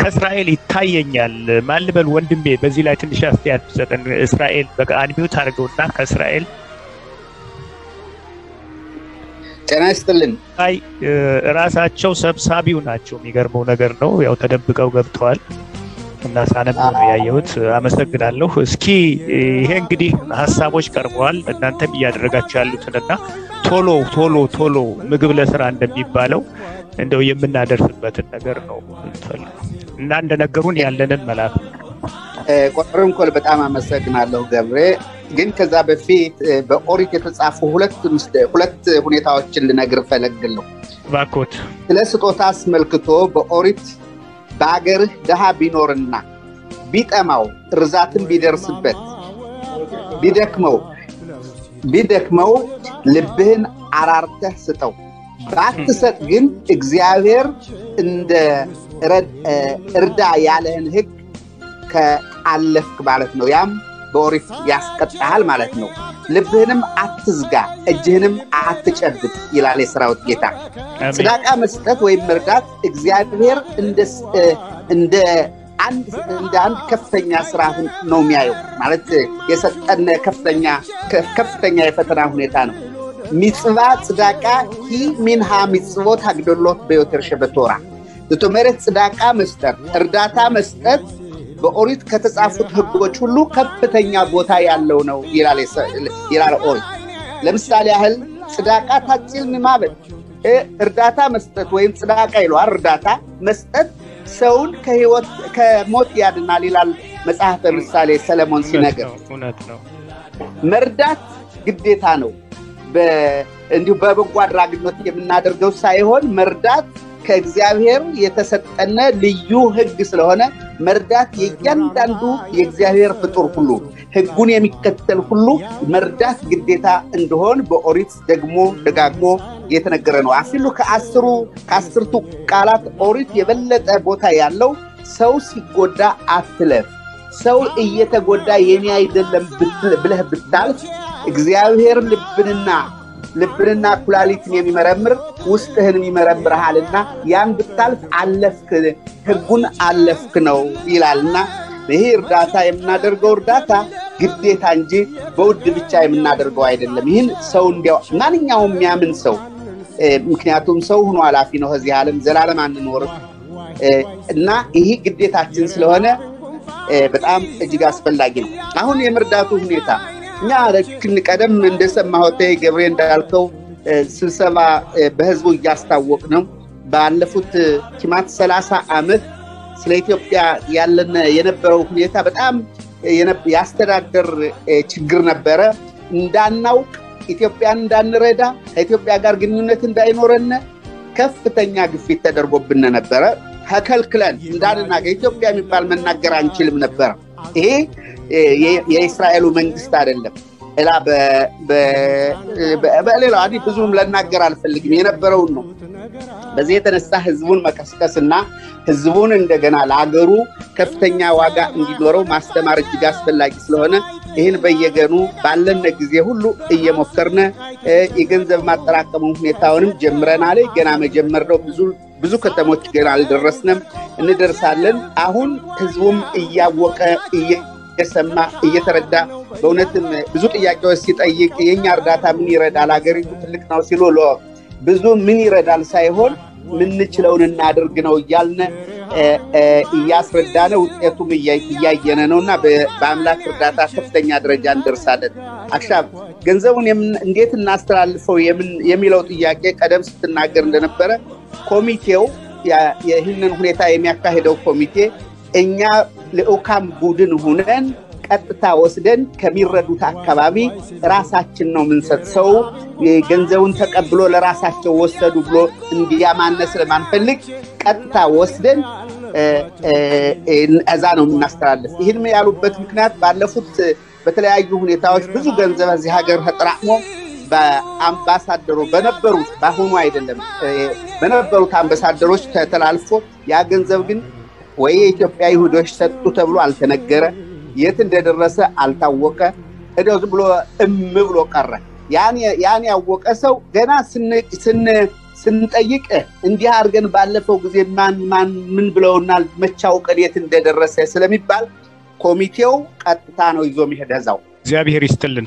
ከእስራኤል ይታየኛል ማልበል ወንድሜ፣ በዚህ ላይ ትንሽ አስተያየት ሰጠን። እስራኤል በቃ አንሚውት አድርገውና ከእስራኤል ጤና ይስጥልን። አይ ራሳቸው ሰብሳቢው ናቸው። የሚገርመው ነገር ነው። ያው ተደብቀው ገብተዋል እና ሳነብ ነው ያየሁት። አመሰግናለሁ። እስኪ ይሄ እንግዲህ ሀሳቦች ቀርበዋል። እናንተም እያደረጋቸው ያሉትንና ቶሎ ቶሎ ቶሎ ምግብ ለስራ እንደሚባለው እንደው የምናደርስበትን ነገር ነው እና እንደነገሩን ያለንን መላክ ነው። ቆርንኮል በጣም አመሰግናለሁ ገብሬ። ግን ከዛ በፊት በኦሪት የተጻፉ ሁለት ሁለት ሁኔታዎችን ልነግር ፈለግለሁ። እባክዎት ስለ ስጦታ አስመልክቶ በኦሪት በአገርህ ድሃ ቢኖርና ቢጠማው ርዛትን ቢደርስበት ቢደክመው ቢደክመው ልብህን አራርተህ ስጠው። ባትሰጥ ግን እግዚአብሔር እንደ እርዳ ያለህን ሕግ ከአለፍክ ማለት ነው። ያም በኦሪት ያስቀጣሃል ማለት ነው። ልብህንም አትዝጋ፣ እጅህንም አትጨብጥ ይላል የሰራዊት ጌታ። ጽዳቃ መስጠት ወይም መርዳት እግዚአብሔር እንደ አንድ እንደ አንድ ከፍተኛ ስራ ነው የሚያየው። ማለት የሰጠነ ከፍተኛ ከፍተኛ የፈተና ሁኔታ ነው። ሚጽባ ጽዳቃ ሂ ሚንሃ ሚጽቦት አግደሎት በዮተር ሸበቶራ ዘቶመሬት ጽዳቃ መስጠት እርዳታ መስጠት በኦሪት ከተጻፉት ህጎች ሁሉ ከፍተኛ ቦታ ያለው ነው ይላል ኦሪት። ለምሳሌ ያህል ጽዳቃ ታጭል ማበል እርዳታ መስጠት ወይም ጽዳቃ ይለዋል። እርዳታ መስጠት ሰውን ከህይወት ከሞት ያድናል ይላል መጽሐፈ ምሳሌ ሰለሞን ሲነገር። መርዳት ግዴታ ነው። እንዲሁ በበጎ አድራጊነት የምናደርገው ሳይሆን መርዳት ከእግዚአብሔር የተሰጠነ ልዩ ህግ ስለሆነ መርዳት የእያንዳንዱ የእግዚአብሔር ፍጡር ሁሉ ህጉን የሚከተል ሁሉ መርዳት ግዴታ እንደሆን በኦሪት ደግሞ ደጋግሞ የተነገረ ነው። አፊሉ ከአስሩ ከአስርቱ ቃላት ኦሪት የበለጠ ቦታ ያለው ሰው ሲጎዳ አትለፍ፣ ሰው እየተጎዳ የኔ አይደለም ብለህ ብታልፍ እግዚአብሔር ልብንና ልብንና ኩላሊትን የሚመረምር ውስጥህንም ይመረምርሃልና ያን ብታልፍ አለፍክ፣ ህጉን አለፍክ ነው ይላልና ይሄ እርዳታ የምናደርገው እርዳታ ግዴታ እንጂ በውድ ብቻ የምናደርገው አይደለም። ይህን ሰው እንዲያው ማንኛውም የሚያምን ሰው ምክንያቱም ሰው ሆኖ ኃላፊ ነው ከዚህ ዓለም ዘላለም አንኖርም እና ይህ ግዴታችን ስለሆነ በጣም እጅግ አስፈላጊ ነው። አሁን የመርዳቱ ሁኔታ እኛ ቀደም እንደሰማሁት ገብሬ እንዳልከው ስብሰባ በህዝቡ እያስታወቅ ነው። ባለፉት ኪማት ሰላሳ ዓመት ስለ ኢትዮጵያ ያለን የነበረው ሁኔታ በጣም የአስተዳደር ችግር ነበረ። እንዳናውቅ ኢትዮጵያን እንዳንረዳ ከኢትዮጵያ ጋር ግንኙነት እንዳይኖረን ከፍተኛ ግፊት ተደርጎብን ነበረ። ተከልክለን እንዳንናገር ኢትዮጵያ የሚባል መናገር አንችልም ነበረ። ይሄ የእስራኤሉ መንግስት አይደለም። ሌላ በሌላ ብዙም ለናገር አልፈልግም የነበረውን ነው። በዚህ የተነሳ ህዝቡን መቀስቀስና ህዝቡን እንደገና ለአገሩ ከፍተኛ ዋጋ እንዲኖረው ማስተማር እጅግ አስፈላጊ ስለሆነ ይህን በየገኑ ባለነ ጊዜ ሁሉ እየሞከርነ የገንዘብ ማጠራቀሙ ሁኔታውንም ጀምረናል። ገና መጀመር ነው። ብዙ ብዙ ከተሞች ገና አልደረስንም፣ እንደርሳለን። አሁን ህዝቡም እያወቀ እየሰማ እየተረዳ በእውነትም ብዙ ጥያቄዎች ሲጠይቅ የእኛ እርዳታ ምን ይረዳል፣ ሀገሪቱ ትልቅ ነው ሲሉ ብዙ ምን ይረዳል ሳይሆን ምንችለውን እናድርግ ነው እያልነ እያስረዳነ ውጤቱም እያየነ ነው እና በአምላክ እርዳታ ከፍተኛ ደረጃ እንደርሳለን። አክሻም ገንዘቡን እንዴት እናስተላልፈው የሚለው ጥያቄ ቀደም ስትናገር እንደነበረ ኮሚቴው ይህንን ሁኔታ የሚያካሂደው ኮሚቴ እኛ ልዑካን ቡድን ሁነን ቀጥታ ወስደን ከሚረዱት አካባቢ ራሳችን ነው የምንሰጥ። ሰው ገንዘቡን ተቀብሎ ለራሳቸው ወሰዱ ብሎ እንዲያማነ ስለማንፈልግ ቀጥታ ወስደን እዛ ነው የምናስተላልፍ። ይህን ያሉበት ምክንያት ባለፉት በተለያዩ ሁኔታዎች ብዙ ገንዘብ እዚህ ሀገር ተጠራቅሞ በአምባሳደሩ በነበሩት በአሁኑ አይደለም በነበሩት አምባሳደሮች ተተላልፎ ያ ገንዘብ ግን ወይ የኢትዮጵያ ይሁዶች ሰጡ ተብሎ አልተነገረ፣ የት እንደደረሰ አልታወቀ። እንደው ዝም ብሎ እም ብሎ ቀረ። ያን ያወቀ ሰው ገና ስንጠይቅ እንዲህ አድርገን ባለፈው ጊዜ ማን ማን ምን ብለውናል መቻውቀን የት እንደደረሰ ስለሚባል ኮሚቴው ቀጥታ ነው ይዞ የሚሄድ እዛው እግዚአብሔር ይስጥልን።